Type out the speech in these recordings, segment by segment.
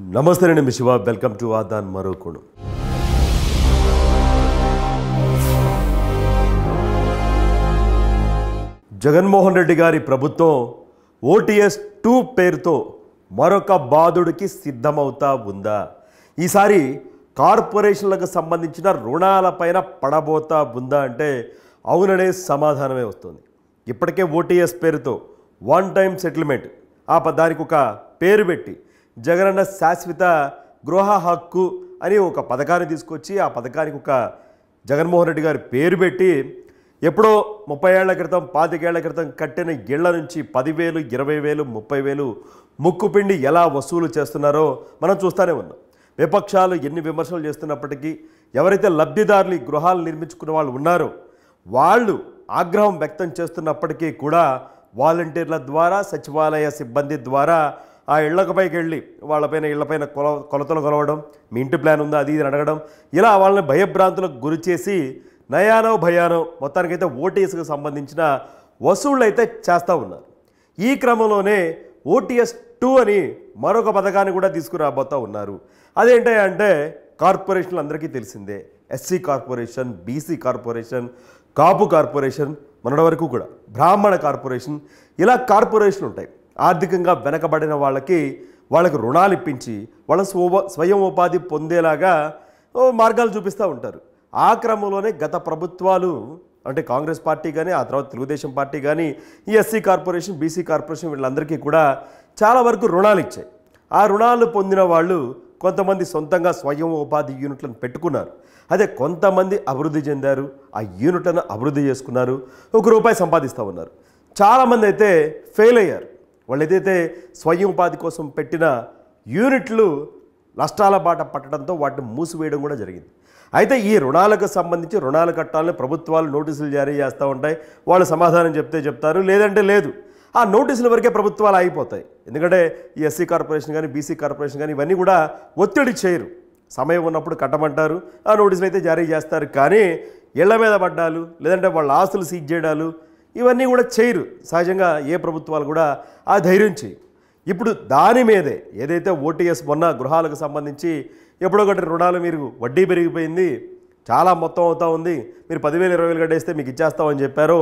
నమస్తే నేను మీ శివ. వెల్కమ్ టు ఆదాన్ మరో కోణం. జగన్మోహన్ రెడ్డి గారి ప్రభుత్వం ఓటీఎస్ టూ పేరుతో మరొక బాధుడికి సిద్ధమవుతా ఉందా? ఈసారి కార్పొరేషన్లకు సంబంధించిన రుణాలపైన పడబోతా ఉందా అంటే అవుననే సమాధానమే వస్తుంది. ఇప్పటికే ఓటీఎస్ పేరుతో వన్ టైం సెటిల్మెంట్ ఆ ప- దానికి ఒక పేరు పెట్టి జగనన్న శాశ్వత గృహ హక్కు అని ఒక పథకాన్ని తీసుకొచ్చి ఆ పథకానికి ఒక జగన్మోహన్ రెడ్డి గారి పేరు పెట్టి ఎప్పుడో ముప్పై ఏళ్ళ క్రితం పాతికేళ్ళ క్రితం కట్టిన ఇళ్ళ నుంచి పదివేలు ఇరవై వేలు ముప్పై వేలు ముక్కుపిండి ఎలా వసూలు చేస్తున్నారో మనం చూస్తూనే ఉన్నాం. విపక్షాలు ఎన్ని విమర్శలు చేస్తున్నప్పటికీ ఎవరైతే లబ్ధిదారులు ఈ గృహాలు నిర్మించుకున్న వాళ్ళు ఉన్నారో వాళ్ళు ఆగ్రహం వ్యక్తం చేస్తున్నప్పటికీ కూడా వాలంటీర్ల ద్వారా సచివాలయ సిబ్బంది ద్వారా ఆ ఇళ్ళపైకి వెళ్ళి వాళ్ళపైన ఇళ్ళపైన కొల కొలతలు కొలవడం మీ ఇంటి ప్లాన్ ఉందా అది ఇది అడగడం ఇలా వాళ్ళని భయభ్రాంతులకు గురి చేసి నయానో భయానో మొత్తానికైతే ఓటీఎస్కి సంబంధించిన వసూళ్ళు అయితే చేస్తూ ఉన్నారు. ఈ క్రమంలోనే ఓటీఎస్ టూ అని మరొక పథకాన్ని కూడా తీసుకురాబోతూ ఉన్నారు. అదేంటి అంటే కార్పొరేషన్లు అందరికీ తెలిసిందే. SC corporation BC corporation Kapu corporation మొన్నటి వరకు కూడా బ్రాహ్మణ కార్పొరేషన్ ఇలా కార్పొరేషన్ ఉంటాయి. ఆర్థికంగా వెనకబడిన వాళ్ళకి వాళ్ళకి రుణాలు ఇప్పించి వాళ్ళ స్వ స్వయం ఉపాధి పొందేలాగా మార్గాలు చూపిస్తూ ఉంటారు. ఆ క్రమంలోనే గత ప్రభుత్వాలు అంటే కాంగ్రెస్ పార్టీ కానీ ఆ తర్వాత తెలుగుదేశం పార్టీ కానీ ఈ ఎస్సీ కార్పొరేషన్ బీసీ కార్పొరేషన్ వీళ్ళందరికీ కూడా చాలా వరకు రుణాలు ఇచ్చాయి. ఆ రుణాలు పొందిన వాళ్ళు కొంతమంది సొంతంగా స్వయం ఉపాధి యూనిట్లను పెట్టుకున్నారు. అదే కొంతమంది అభివృద్ధి చెందారు. ఆ యూనిట్లను అభివృద్ధి చేసుకున్నారు. ఒక రూపాయి సంపాదిస్తూ ఉన్నారు. చాలామంది అయితే ఫెయిల్ అయ్యారు. వాళ్ళు ఏదైతే స్వయం ఉపాధి కోసం పెట్టిన యూనిట్లు నష్టాల బాట పట్టడంతో వాటిని మూసివేయడం కూడా జరిగింది. అయితే ఈ రుణాలకు సంబంధించి రుణాలు కట్టాలని ప్రభుత్వాలు నోటీసులు జారీ చేస్తూ ఉంటాయి. వాళ్ళు సమాధానం చెప్తే చెప్తారు లేదంటే లేదు. ఆ నోటీసుల వరకే ప్రభుత్వాలు ఆగిపోతాయి. ఎందుకంటే ఈ ఎస్సీ కార్పొరేషన్ కానీ బీసీ కార్పొరేషన్ కానీ ఇవన్నీ కూడా ఒత్తిడి చేయరు. సమయం ఉన్నప్పుడు కట్టమంటారు ఆ నోటీసులు అయితే జారీ చేస్తారు. కానీ ఇళ్ళ మీద పడ్డాలు లేదంటే వాళ్ళ ఆస్తులు సీజ్ చేయడాలు ఇవన్నీ కూడా చేయరు. సహజంగా ఏ ప్రభుత్వాలు కూడా ఆ ధైర్యం చేయు ఇప్పుడు దాని మీదే ఏదైతే ఓటీఎస్ మొన్న గృహాలకు సంబంధించి ఎప్పుడో ఒకటి రుణాలు మీరు వడ్డీ పెరిగిపోయింది చాలా మొత్తం అవుతూ ఉంది మీరు పదివేలు ఇరవై వేలు కట్టేస్తే మీకు ఇచ్చేస్తామని చెప్పారో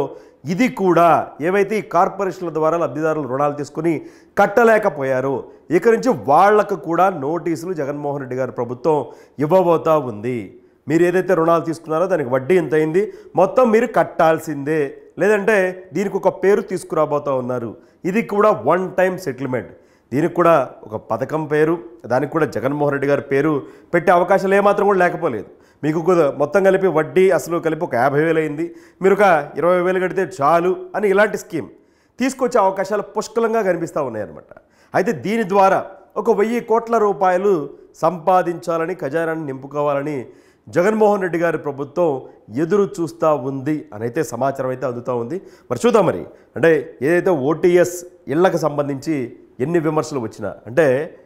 ఇది కూడా ఏవైతే ఈ కార్పొరేషన్ల ద్వారా లబ్ధిదారులు రుణాలు తీసుకుని కట్టలేకపోయారో ఇక నుంచి వాళ్ళకు కూడా నోటీసులు జగన్మోహన్ రెడ్డి గారి ప్రభుత్వం ఇవ్వబోతా ఉంది. మీరు ఏదైతే రుణాలు తీసుకున్నారో దానికి వడ్డీ ఎంత అయింది మొత్తం మీరు కట్టాల్సిందే. లేదంటే దీనికి ఒక పేరు తీసుకురాబోతా ఉన్నారు. ఇది కూడా వన్ టైం సెటిల్మెంట్ దీనికి కూడా ఒక పథకం పేరు దానికి కూడా జగన్మోహన్ రెడ్డి గారి పేరు పెట్టే అవకాశాలు ఏమాత్రం కూడా లేకపోలేదు. మీకు మొత్తం కలిపి వడ్డీ అసలు కలిపి ఒక యాభై వేలు అయింది. మీరు ఒక ఇరవై వేలు కడితే చాలు అని ఇలాంటి స్కీమ్ తీసుకొచ్చే అవకాశాలు పుష్కలంగా కనిపిస్తూ ఉన్నాయన్నమాట. అయితే దీని ద్వారా ఒక వెయ్యి కోట్ల రూపాయలు సంపాదించాలని ఖజానాన్ని నింపుకోవాలని జగన్మోహన్ రెడ్డి గారి ప్రభుత్వం ఎదురు చూస్తూ ఉంది అని అయితే సమాచారం అయితే అందుతూ ఉంది. మరి చూద్దాం మరి. అంటే ఏదైతే ఓటీఎస్ ఇళ్ళకు సంబంధించి ఎన్ని విమర్శలు వచ్చినా అంటే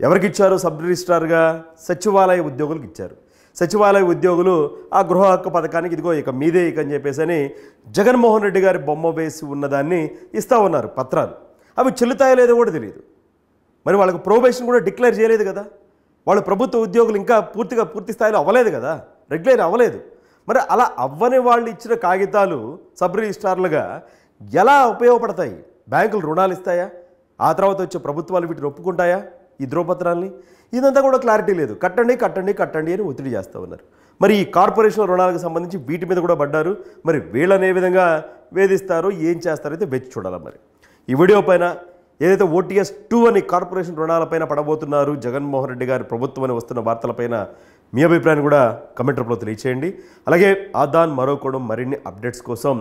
ఎవరికి ఇచ్చారు సబ్ రిజిస్ట్రార్గా? సచివాలయ ఉద్యోగులకు ఇచ్చారు. సచివాలయ ఉద్యోగులు ఆ గృహ హక్కు పథకానికి ఇదిగో ఇక మీదే ఇక అని చెప్పేసి అని జగన్మోహన్ రెడ్డి గారి బొమ్మ వేసి ఉన్నదాన్ని ఇస్తూ ఉన్నారు పత్రాలు. అవి చెల్లుతాయో లేదో కూడా తెలియదు మరి వాళ్ళకు ప్రొబేషన్ కూడా డిక్లేర్ చేయలేదు కదా? వాళ్ళు ప్రభుత్వ ఉద్యోగులు ఇంకా పూర్తిగా పూర్తి స్థాయిలో అవ్వలేదు కదా. రెగ్యులర్ అవ్వలేదు. మరి అలా అవ్వని వాళ్ళు ఇచ్చిన కాగితాలు సబ్ రిజిస్టార్లుగా ఎలా ఉపయోగపడతాయి? బ్యాంకులు రుణాలు ఇస్తాయా? ఆ తర్వాత వచ్చే ప్రభుత్వాలు వీటిని ఒప్పుకుంటాయా? ఈ ధ్రువపత్రాల్ని ఇదంతా కూడా క్లారిటీ లేదు. కట్టండి కట్టండి కట్టండి అని ఒత్తిడి చేస్తూ ఉన్నారు. మరి ఈ కార్పొరేషన్ రుణాలకు సంబంధించి వీటి మీద కూడా పడ్డారు. మరి వీళ్ళని ఏ విధంగా వేధిస్తారో ఏం చేస్తారో అయితే వెచ్చి చూడాలి మరి. ఈ వీడియో పైన ఏదైతే ఓటీఎస్ టూ అని కార్పొరేషన్ రుణాలపైన పడబోతున్నారు జగన్మోహన్ రెడ్డి గారి ప్రభుత్వం అని వస్తున్న వార్తలపైన మీ అభిప్రాయాన్ని కూడా కమెంట్ రూపంలో తెలియచేయండి. అలాగే ఆదాన్ మరోకోణం మరిన్ని అప్డేట్స్ కోసం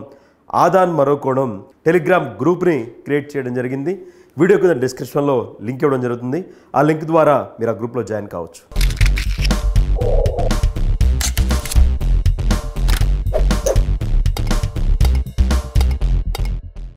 ఆదాన్ మరోకోణం టెలిగ్రామ్ గ్రూప్ని క్రియేట్ చేయడం జరిగింది. వీడియో కింద డిస్క్రిప్షన్లో లింక్ ఇవ్వడం జరుగుతుంది. ఆ లింక్ ద్వారా మీరు ఆ గ్రూప్లో జాయిన్ కావచ్చు.